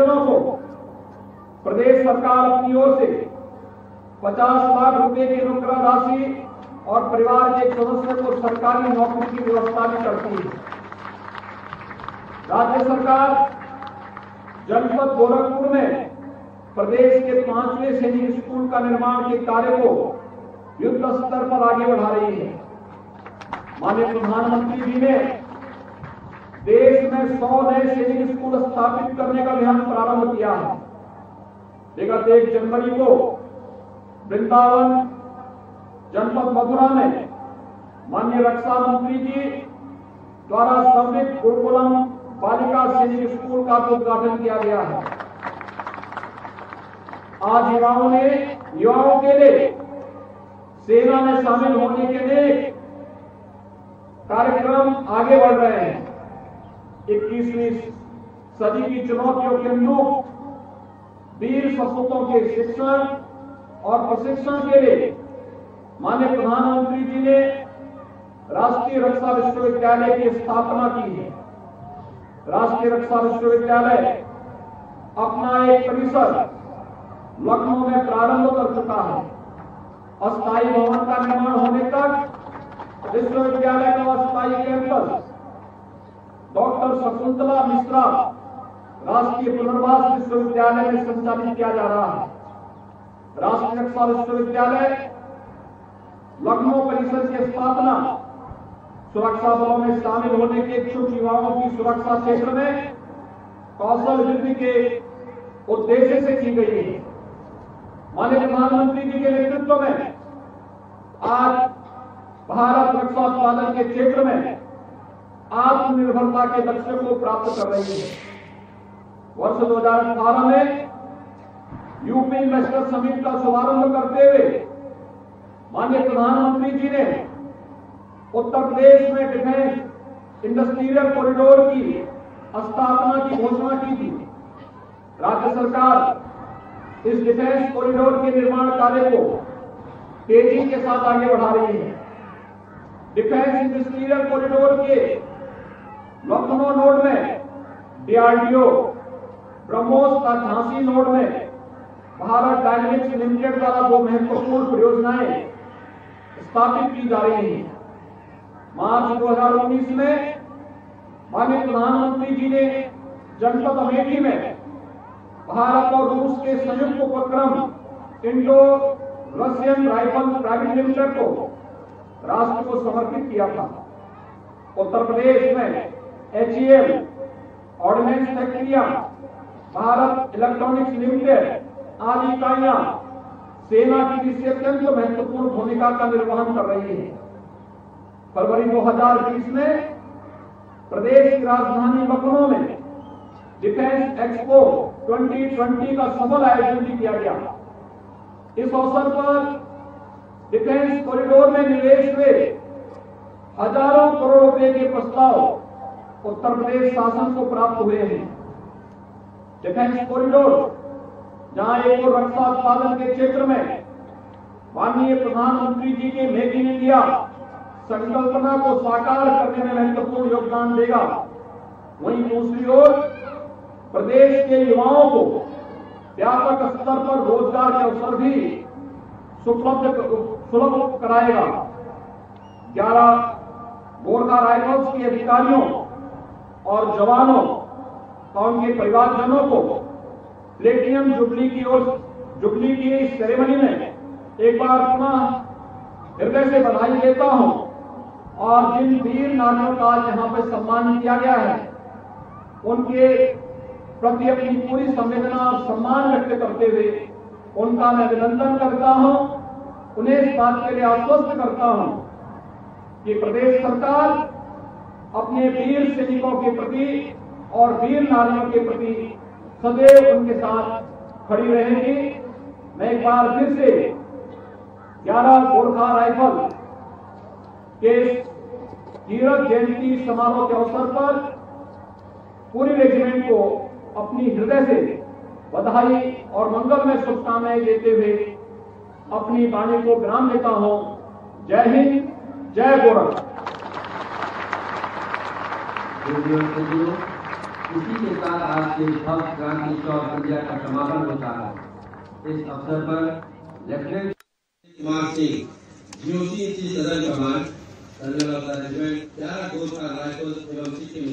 परिजनों को प्रदेश सरकार अपनी ओर से 50 लाख रुपए की अनुग्रह राशि और परिवार के एक सदस्य को सरकारी नौकरी की व्यवस्था भी करती है। राज्य सरकार जनपद गोरखपुर में प्रदेश के पाँचवें सैनिक स्कूल का निर्माण के कार्य को युद्ध स्तर पर आगे बढ़ा रही है। माननीय प्रधानमंत्री जी ने देश में सौ नए सैनिक स्कूल स्थापित करने का अभियान प्रारंभ किया है। विगत एक जनवरी को वृंदावन जनपद मथुरा में माननीय रक्षा मंत्री जी द्वारा समृद्ध गुरुकुलम बालिका सैनिक स्कूल का भी उद्घाटन किया गया है। आज युवाओं ने, युवाओं के लिए, सेना में शामिल होने के लिए कार्यक्रम आगे बढ़ रहे हैं। इक्कीसवीं सदी की चुनौतियों के अनुरूप वीर सपूतों के शिक्षण और प्रशिक्षण के लिए माननीय प्रधानमंत्री जी ने राष्ट्रीय रक्षा विश्वविद्यालय की स्थापना की है। राष्ट्रीय रक्षा विश्वविद्यालय अपना एक परिसर लखनऊ में प्रारंभ कर चुका है। अस्थायी भवन का निर्माण होने तक विश्वविद्यालय का अस्थायी कैंपस डॉक्टर शकुंतला मिश्रा राष्ट्रीय पुनर्वास विश्वविद्यालय में संचालित किया जा रहा है। राष्ट्रीय रक्षा विश्वविद्यालय लखनऊ परिसर की स्थापना सुरक्षा बलों में शामिल होने के इच्छुक युवाओं की सुरक्षा क्षेत्र में कौशल वृद्धि के उद्देश्य से की गई है। माननीय प्रधानमंत्री जी के नेतृत्व में आज भारत रक्षा उत्पादन के क्षेत्र में आत्मनिर्भरता के लक्ष्य को प्राप्त कर रही है। वर्ष 2018 में यूपी इन्वेस्टर समिट का शुभारंभ करते हुए माननीय प्रधानमंत्री जी ने उत्तर प्रदेश में डिफेंस इंडस्ट्रियल कॉरिडोर की स्थापना की घोषणा की थी। राज्य सरकार इस डिफेंस कॉरिडोर के निर्माण कार्य को तेज़ी के साथ आगे बढ़ा रही है। डिफेंस इंडस्ट्रियल कॉरिडोर के लखनऊ नोड में डीआरडीओ ब्रह्मोस का झांसी नोड में, भारत डायनेमिक्स लिमिटेड द्वारा दो महत्वपूर्ण परियोजनाएँ स्थापित की जा रही हैं। मार्च 2019 में माननीय प्रधानमंत्री जी ने जनपद अमेठी में भारत और रूस के संयुक्त उपक्रम Indo Russian rifle private limited को राष्ट्र को समर्पित किया था। उत्तर प्रदेश में एचईएल ऑर्डिनेंस फैक्ट्रिया भारत इलेक्ट्रॉनिक्स लिमिटेड आदि इकाइयाँ सेना की दृष्टि अत्यंत महत्वपूर्ण भूमिका का निर्वहन कर रही है। फरवरी 2020 में प्रदेश की राजधानी लखनऊ में डिफेंस एक्सपो 2020 का सफल आयोजन भी किया गया। इस अवसर पर डिफेंस कॉरिडोर में निवेश हुए हज़ारों करोड़ रुपए के प्रस्ताव उत्तर प्रदेश शासन को प्राप्त हुए हैं। डिफेंस कॉरिडोर जहाँ एक और रक्षा उत्पादन के क्षेत्र में माननीय प्रधानमंत्री जी के मेक इन इंडिया संकल्पना को साकार करने में महत्वपूर्ण योगदान देगा। वहीं दूसरी ओर, प्रदेश के युवाओं को व्यापक स्तर पर रोज़गार के अवसर भी सुलभ सुलभ कराएगा। ग्यारह गोरखा राइफल्स के अधिकारियों और जवानों और उनके परिवारजनों को प्लेटिनियम जुबली की ओर जुबली की इस सेरेमनी में एक बार पुनः हृदय से बधाई देता हूँ। और जिन वीर नारियों का यहाँ पर सम्मान किया गया है, उनके प्रति अपनी पूरी संवेदना और सम्मान व्यक्त करते हुए उनका मैं अभिनंदन करता हूँ। उन्हें इस बात के लिए आश्वस्त करता हूँ कि प्रदेश सरकार अपने वीर सैनिकों के प्रति और वीर नारियों के प्रति सदैव उनके साथ खड़ी रहेंगी। मैं एक बार फिर से ग्यारह गोरखा राइफल के हीरक जयंती समारोह के अवसर पर पूरी रेजिमेंट को अपनी हृदय से बधाई और मंगल में शुभकामनाएँ देते हुए अपनी वाणी को विराम लेता हूँ। जय हिंद, जय गोरख। इसी के साथ आज के भव्य क्रांति चौक इंडिया का समापन होता है। इस अवसर पर लेफ्टिनेंट कुमार सिंह, जीओसी सदर कमान गोल का राइफल एवं सिक्किम